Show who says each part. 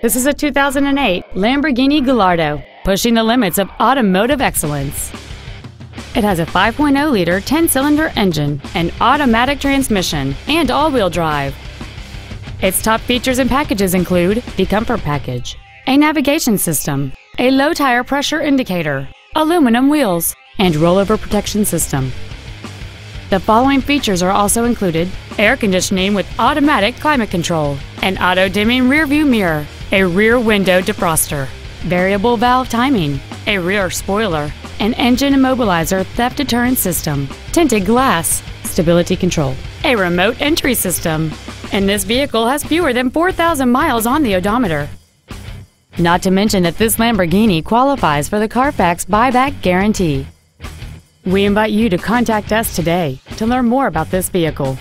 Speaker 1: This is a 2008 Lamborghini Gallardo, pushing the limits of automotive excellence. It has a 5.0-liter 10-cylinder engine, an automatic transmission, and all-wheel drive. Its top features and packages include the Comfort Package, a navigation system, a low tire pressure indicator, aluminum wheels, and rollover protection system. The following features are also included air conditioning with automatic climate control, an auto dimming rear view mirror, a rear window defroster, variable valve timing, a rear spoiler, an engine immobilizer theft deterrent system, tinted glass, stability control, a remote entry system, and this vehicle has fewer than 4,000 miles on the odometer. Not to mention that this Lamborghini qualifies for the Carfax buyback guarantee. We invite you to contact us today to learn more about this vehicle.